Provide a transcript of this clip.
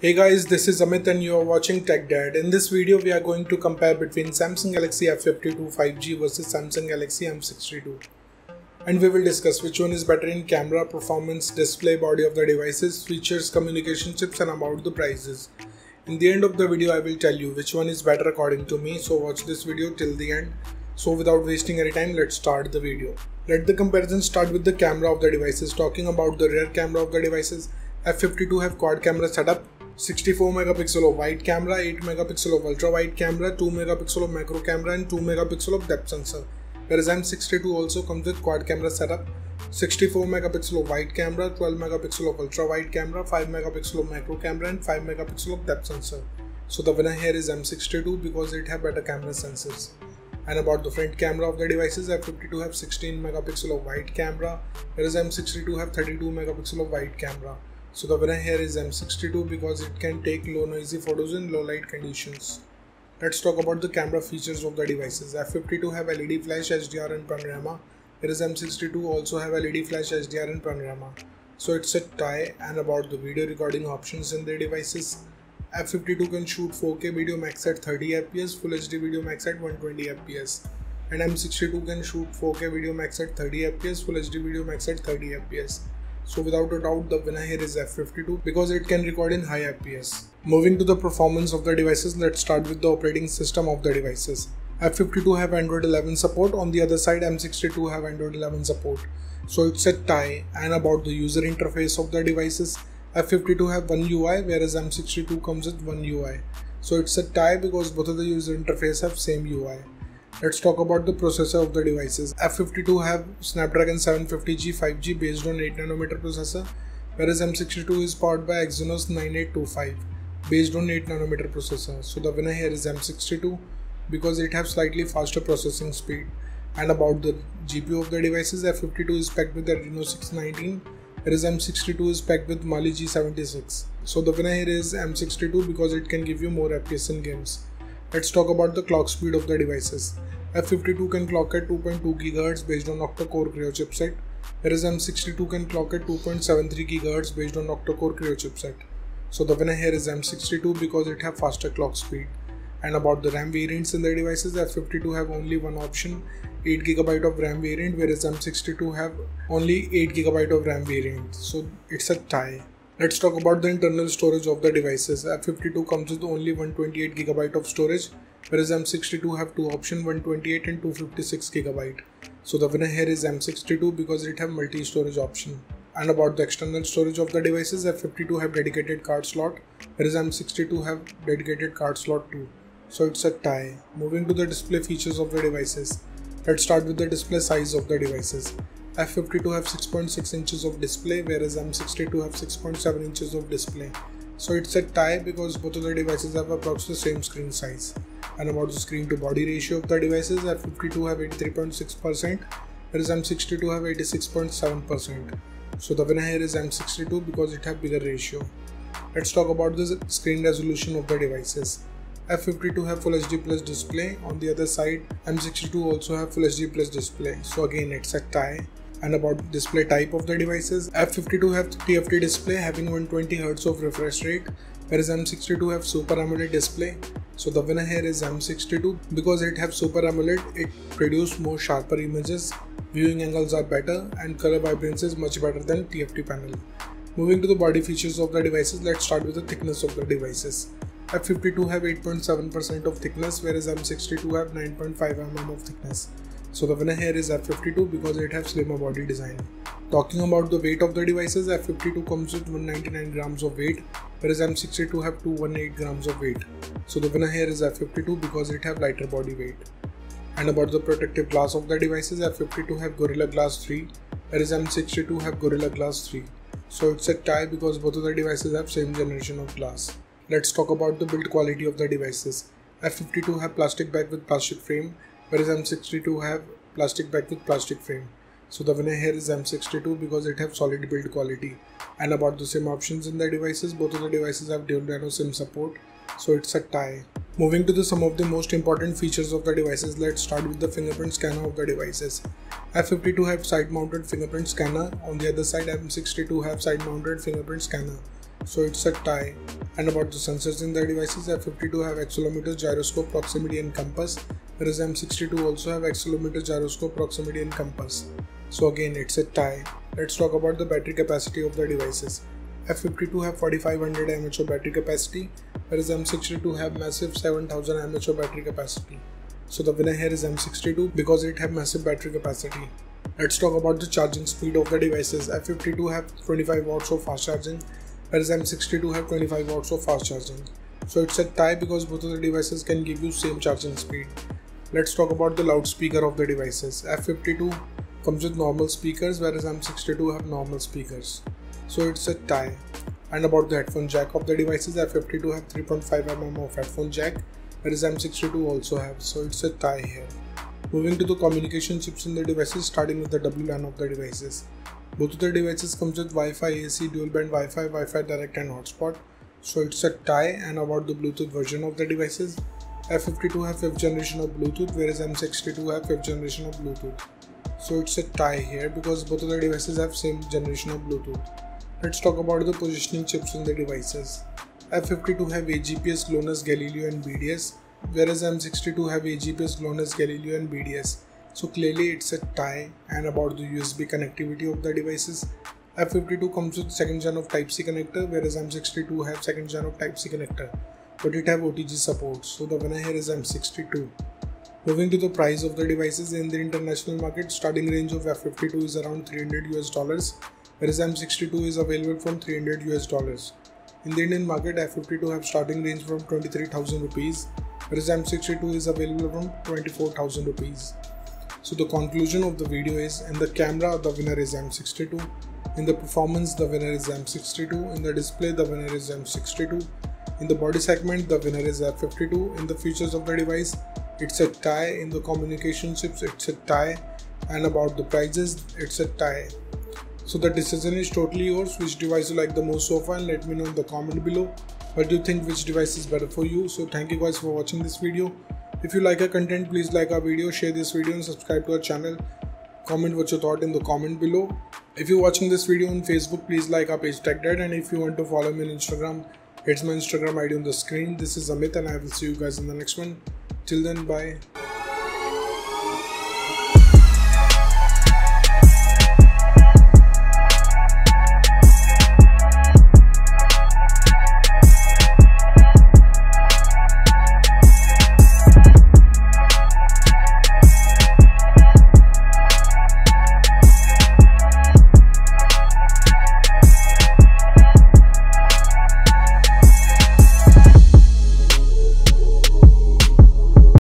Hey guys, this is Amit and you are watching Tech Dad. In this video, we are going to compare between Samsung Galaxy F52 5G versus Samsung Galaxy M62. And we will discuss which one is better in camera, performance, display, body of the devices, features, communication chips and about the prices. In the end of the video, I will tell you which one is better according to me, so watch this video till the end. So without wasting any time, let's start the video. Let the comparison start with the camera of the devices. Talking about the rear camera of the devices, F52 have quad camera setup 64 megapixel of wide camera, 8 megapixel of ultra wide camera, 2 megapixel of macro camera and 2 megapixel of depth sensor. Whereas M62 also comes with quad camera setup, 64 megapixel of wide camera, 12 megapixel of ultra wide camera, 5 megapixel of macro camera and 5 megapixel of depth sensor. So the winner here is M62 because it have better camera sensors. And about the front camera of the devices, F52 have 16 megapixel of wide camera, whereas M62 have 32 megapixel of wide camera. So the winner here is M62 because it can take low noisy photos in low light conditions. Let's talk about the camera features of the devices. F52 have LED flash HDR and panorama, whereas M62 also have LED flash HDR and panorama. So it's a tie and about the video recording options in their devices. F52 can shoot 4K video max at 30 fps, Full HD video max at 120 fps. And M62 can shoot 4K video max at 30 fps, Full HD video max at 30 fps. So without a doubt the winner here is F52 because it can record in high FPS. Moving to the performance of the devices, let's start with the operating system of the devices. F52 have Android 11 support, on the other side M62 have Android 11 support. So it's a tie and about the user interface of the devices, F52 have one UI whereas M62 comes with one UI. So it's a tie because both of the user interface have same UI. Let's talk about the processor of the devices. F52 have Snapdragon 750G 5G based on 8nm processor, whereas M62 is powered by Exynos 9825 based on 8nm processor. So the winner here is M62 because it has slightly faster processing speed. And about the GPU of the devices, F52 is packed with Adreno 619, whereas M62 is packed with Mali G76. So the winner here is M62 because it can give you more FPS in games. Let's talk about the clock speed of the devices. F52 can clock at 2.2 GHz based on octa-core Kryo chipset, whereas M62 can clock at 2.73 GHz based on octa-core Kryo chipset. So the winner here is M62 because it have faster clock speed. And about the RAM variants in the devices, F52 have only one option, 8GB of RAM variant, whereas M62 have only 8GB of RAM variant. So it's a tie. Let's talk about the internal storage of the devices. F52 comes with only 128GB of storage, whereas M62 have two options 128 and 256GB. So the winner here is M62 because it have multi-storage option. And about the external storage of the devices, F52 have dedicated card slot, whereas M62 have dedicated card slot too. So it's a tie. Moving to the display features of the devices. Let's start with the display size of the devices. F52 have 6.6 inches of display whereas M62 have 6.7 inches of display. So it's a tie because both of the devices have approximately the same screen size. And about the screen to body ratio of the devices, F52 have 83.6% whereas M62 have 86.7%. So the winner here is M62 because it have bigger ratio. Let's talk about the screen resolution of the devices. F52 have Full HD Plus display. On the other side, M62 also have Full HD Plus display. So again, it's a tie and about display type of the devices. F52 have TFT display having 120Hz of refresh rate whereas M62 have Super AMOLED display. So the winner here is M62 because it have Super AMOLED it produce more sharper images, viewing angles are better and color vibrance is much better than TFT panel. Moving to the body features of the devices, let's start with the thickness of the devices. F52 have 8.7% of thickness whereas M62 have 9.5 mm of thickness. So the winner here is F52 because it has slimmer body design. Talking about the weight of the devices, F52 comes with 199 grams of weight, whereas M62 have 218 grams of weight. So the winner here is F52 because it have lighter body weight. And about the protective glass of the devices, F52 have Gorilla Glass 3, whereas M62 have Gorilla Glass 3. So it's a tie because both of the devices have same generation of glass. Let's talk about the build quality of the devices. F52 have plastic back with plastic frame whereas M62 have plastic back with plastic frame. So the winner here is M62 because it have solid build quality. And about the SIM options in the devices, both of the devices have dual nano SIM support, so it's a tie. Moving to the some of the most important features of the devices, let's start with the fingerprint scanner of the devices. F52 have side mounted fingerprint scanner, on the other side M62 have side mounted fingerprint scanner. so it's a tie. And about the sensors in the devices, F52 have accelerometer, gyroscope, proximity and compass, whereas M62 also have accelerometer, gyroscope, proximity and compass. So again, it's a tie. Let's talk about the battery capacity of the devices. F52 have 4500 mAh battery capacity, whereas M62 have massive 7000 mAh battery capacity. So the winner here is M62 because it have massive battery capacity. Let's talk about the charging speed of the devices. F52 have 25 watts of fast charging, whereas M62 have 25 watts of fast charging. So it's a tie because both of the devices can give you same charging speed. Let's talk about the loudspeaker of the devices. F52 comes with normal speakers whereas M62 have normal speakers. So it's a tie. And about the headphone jack of the devices, F52 have 3.5 mm of headphone jack whereas M62 also have. So it's a tie here. Moving to the communication chips in the devices starting with the WLAN of the devices. Both of the devices comes with Wi-Fi AC, dual band Wi-Fi, Wi-Fi direct and hotspot. So it's a tie and about the Bluetooth version of the devices. F52 have 5th generation of Bluetooth whereas M62 have 5th generation of Bluetooth. So it's a tie here because both of the devices have same generation of Bluetooth. Let's talk about the positioning chips in the devices. F52 have AGPS, GLONASS, Galileo and BDS whereas M62 have AGPS, GLONASS, Galileo and BDS. So clearly it's a tie and about the USB connectivity of the devices. F52 comes with second gen of Type-C connector whereas M62 have second gen of Type-C connector but it have OTG support so the winner here is M62. Moving to the price of the devices in the international market starting range of F52 is around 300 US dollars whereas M62 is available from 300 US dollars. In the Indian market F52 have starting range from 23,000 rupees whereas M62 is available from 24,000 rupees. So the conclusion of the video is in the camera the winner is M62, in the performance the winner is M62, in the display the winner is M62, in the body segment the winner is F52, in the features of the device it's a tie, in the communication chips it's a tie. And about the prices it's a tie. So the decision is totally yours. Which device you like the most so far and let me know in the comment below. What do you think which device is better for you? So thank you guys for watching this video. If you like our content please like our video share this video and subscribe to our channel. Comment what you thought in the comment below. If you're watching this video on facebook please like our page TechDad and if you want to follow me on instagram it's my instagram id on the screen. This is amit and i will see you guys in the next one. Till then bye